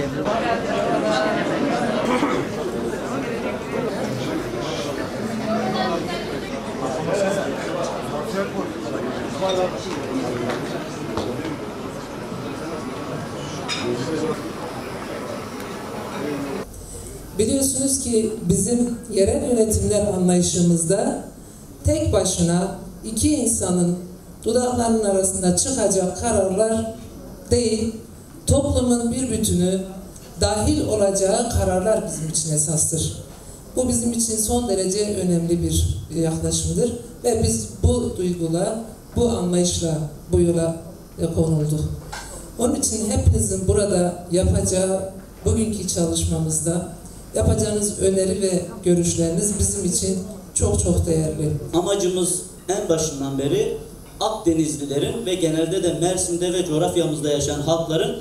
diyebilirim. Biliyorsunuz ki bizim yerel yönetimler anlayışımızda tek başına iki insanın dudaklarının arasında çıkacak kararlar değil, toplumun bir bütünü dahil olacağı kararlar bizim için esastır. Bu bizim için son derece önemli bir yaklaşımdır ve biz bu duyguyla, bu anlayışla bu yola e, konulduk. Onun için hepinizin burada yapacağı bugünkü çalışmamızda yapacağınız öneri ve görüşleriniz bizim için çok çok değerli. Amacımız en başından beri Akdenizlilerin ve genelde de Mersin'de ve coğrafyamızda yaşayan halkların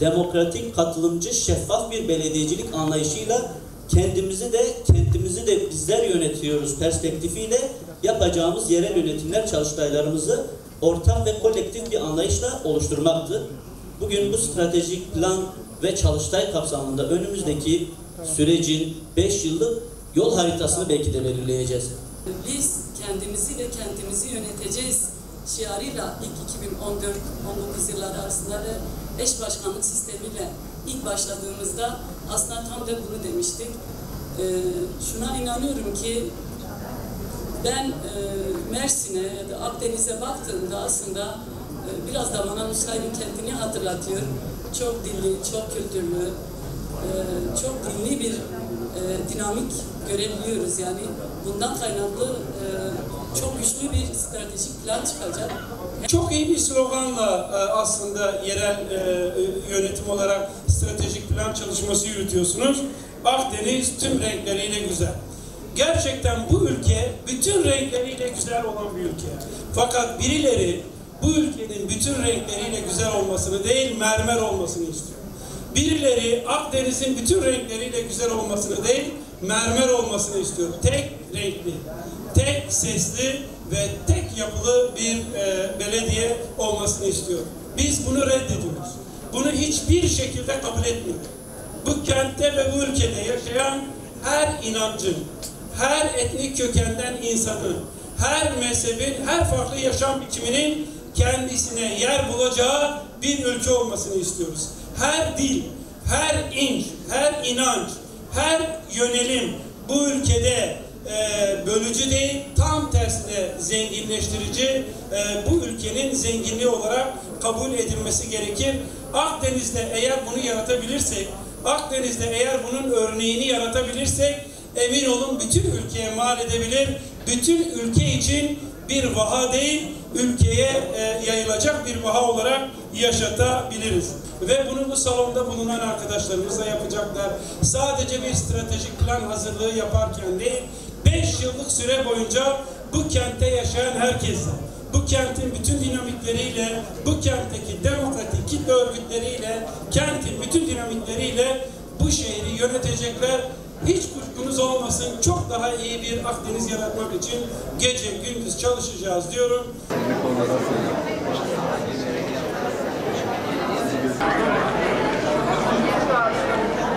demokratik, katılımcı, şeffaf bir belediyecilik anlayışıyla kendimizi de kentimizi de bizler yönetiyoruz perspektifiyle yapacağımız yerel yönetimler çalıştaylarımızı ortak ve kolektif bir anlayışla oluşturmaktı. Bugün bu stratejik plan ve çalıştay kapsamında önümüzdeki sürecin 5 yıllık yol haritasını belki de belirleyeceğiz. Biz kendimizi ve kentimizi yöneteceğiz şiarıyla ilk 2014-19 yılları arasında ve eş başkanlık sistemiyle ilk başladığımızda aslında tam da bunu demiştik. Ee, şuna inanıyorum ki ben e, Mersin'e ya da Akdeniz'e baktığımda aslında e, biraz da bana Nusaybin kentini hatırlatıyor. Çok dilli, çok kültürlü, e, çok dinli bir e, dinamik görebiliyoruz. Yani bundan kaynaklı e, çok güçlü bir stratejik plan çıkacak. Çok iyi bir sloganla e, aslında yerel e, yönetim olarak stratejik plan çalışması yürütüyorsunuz. Akdeniz tüm renkleriyle güzel. Gerçekten bu ülke bütün renkleriyle güzel olan bir ülke. Fakat birileri bu ülkenin bütün renkleriyle güzel olmasını değil mermer olmasını istiyor. Birileri Akdeniz'in bütün renkleriyle güzel olmasını değil mermer olmasını istiyor. Tek renkli, tek sesli ve tek yapılı bir e, belediye olmasını istiyor. Biz bunu reddediyoruz. Bunu hiçbir şekilde kabul etmiyoruz. Bu kentte ve bu ülkede yaşayan her inancın, her etnik kökenden insanın, her mezhebin, her farklı yaşam biçiminin kendisine yer bulacağı bir ülke olmasını istiyoruz. Her dil, her inç, her inanç, her yönelim bu ülkede e, bölücü değil, tersine zenginleştirici e, bu ülkenin zenginliği olarak kabul edilmesi gerekir. Akdeniz'de eğer bunu yaratabilirsek, Akdeniz'de eğer bunun örneğini yaratabilirsek emin olun bütün ülkeye mal edebilir, bütün ülke için bir vaha değil, ülkeye e, yayılacak bir vaha olarak yaşatabiliriz. Ve bunu bu salonda bulunan arkadaşlarımız da yapacaklar. Sadece bir stratejik plan hazırlığı yaparken değil, 5 yıllık süre boyunca bu kentte yaşayan herkesle, bu kentin bütün dinamikleriyle, bu kentteki demokratik kitle örgütleriyle, kentin bütün dinamikleriyle bu şehri yönetecekler. Hiç kuşkunuz olmasın çok daha iyi bir Akdeniz yaratmak için gece gündüz çalışacağız diyorum.